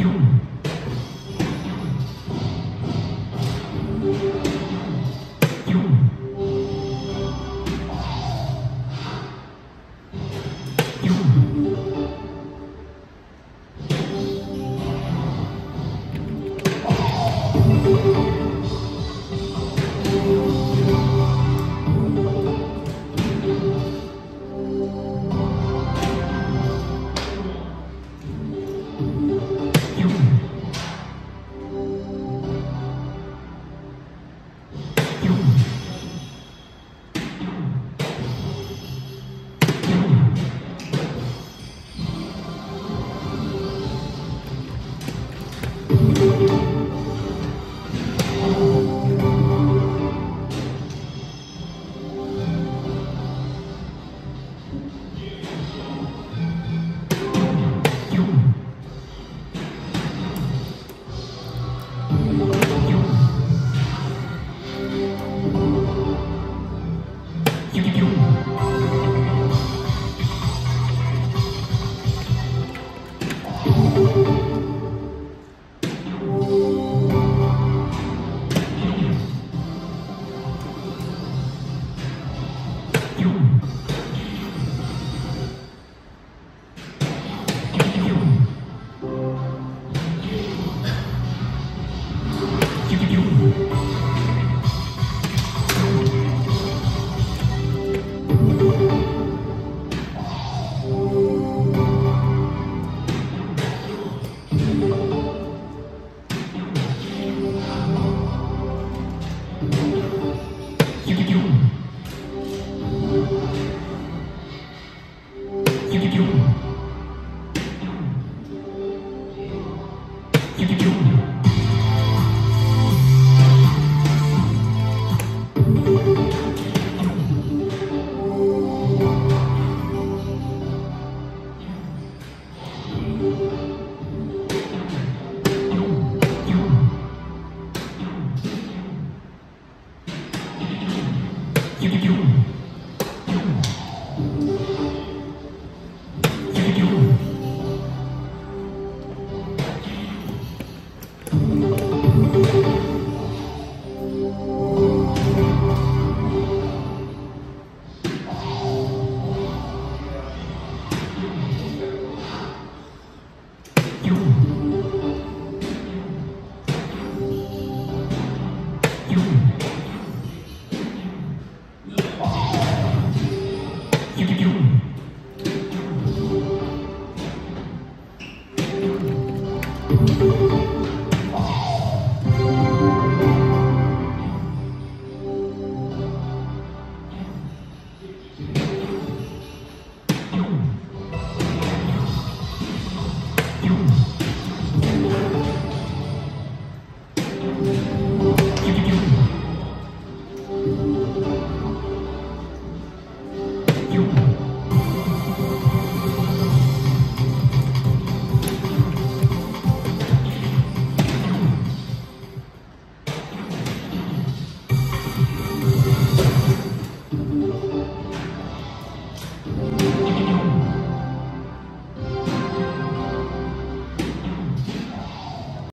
you. thank you.